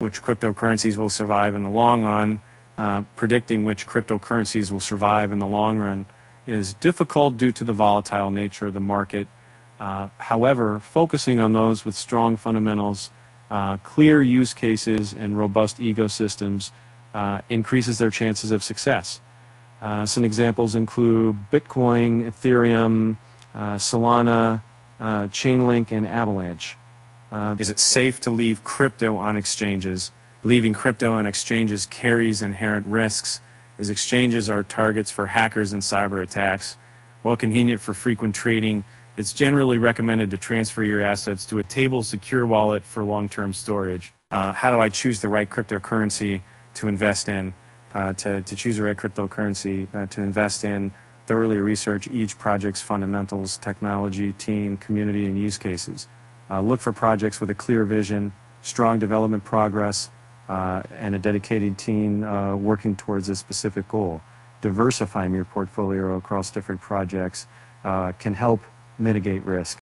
which cryptocurrencies will survive in the long run, uh, predicting which cryptocurrencies will survive in the long run is difficult due to the volatile nature of the market. Uh, however, focusing on those with strong fundamentals, uh, clear use cases, and robust ecosystems uh, increases their chances of success. Uh, some examples include Bitcoin, Ethereum, uh, Solana, Chainlink, and Avalanche. Uh, is it safe to leave crypto on exchanges? Leaving crypto on exchanges carries inherent risks, as exchanges are targets for hackers and cyber attacks. While convenient for frequent trading, it's generally recommended to transfer your assets to a table secure wallet for long-term storage. Uh, how do I choose the right cryptocurrency to invest in? Uh, to, to choose the right cryptocurrency uh, to invest in, thoroughly research each project's fundamentals, technology, team, community, and use cases. Uh, look for projects with a clear vision, strong development progress, uh, and a dedicated team uh, working towards a specific goal. Diversifying your portfolio across different projects uh, can help mitigate risk.